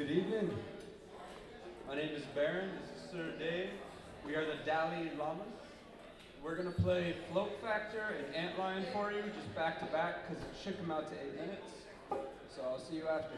Good evening. My name is Baron. This is Sir Dave. We are the Dali Llamas. We're gonna play Float Factor and Antlion for you, just back to back, because it should come out to eight minutes. So I'll see you after.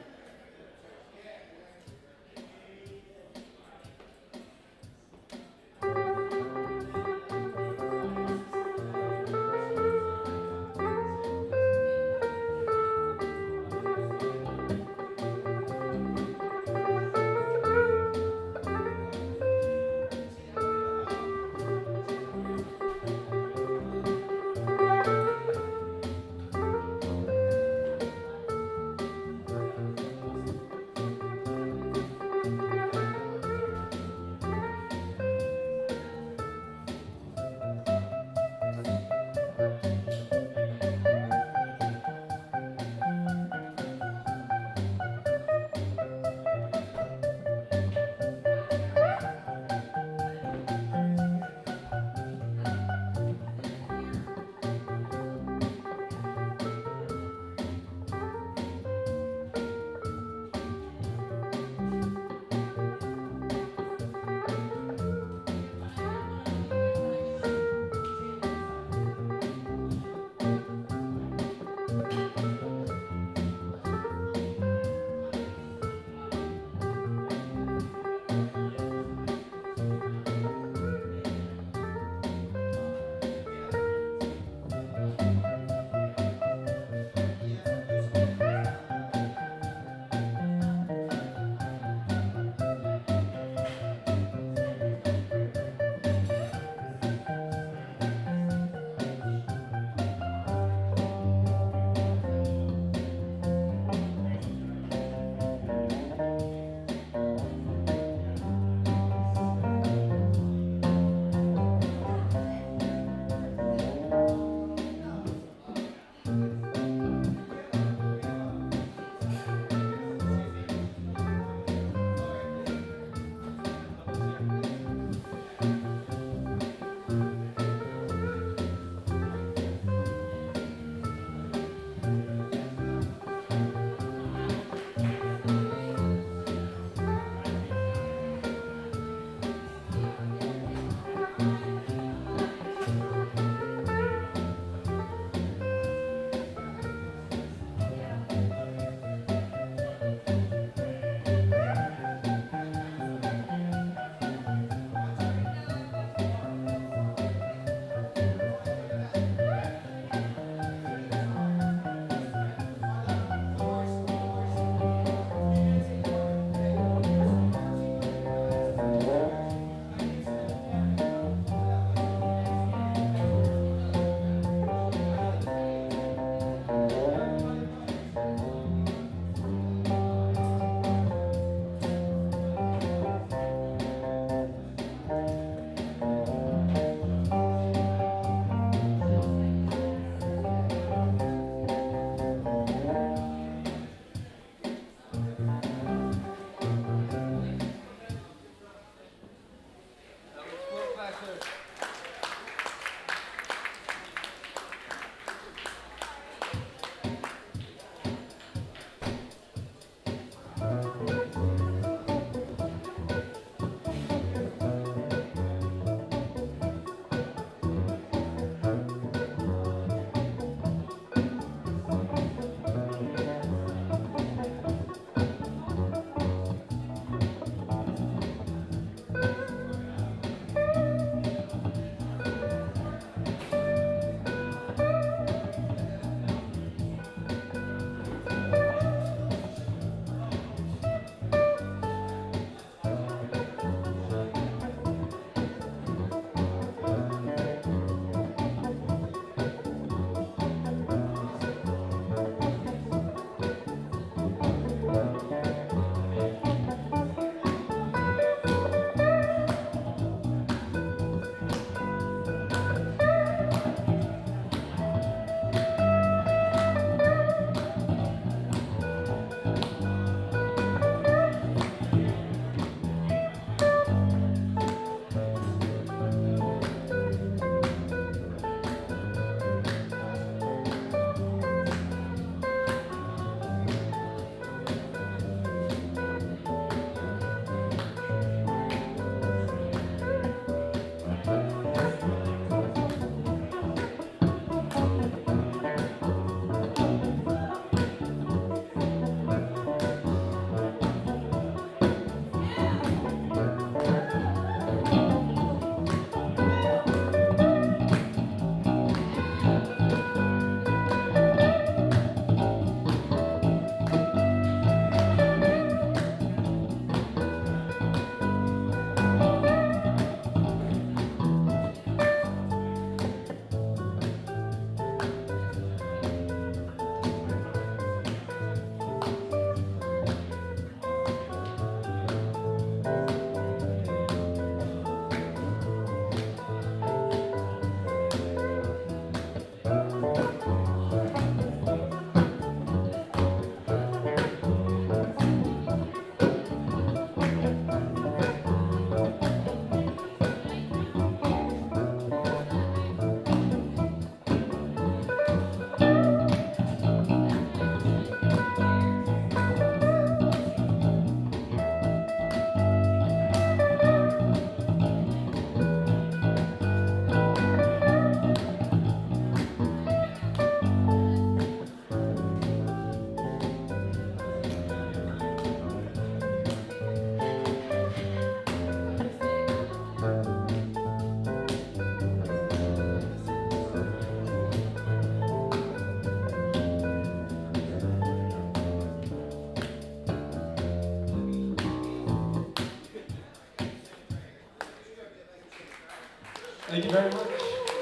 Thank you very much.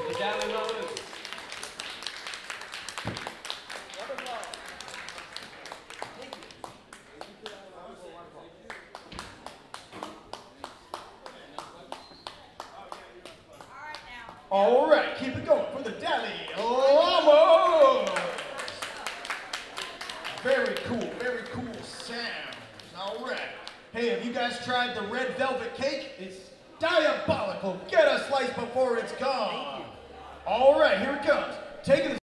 The Dali Llamas. All right, keep it going for the Dali Llamas. Very cool, very cool sounds. All right. Hey, have you guys tried the red velvet cake? It's diabolical. Get a slice before it's gone. All right, here it comes. Taking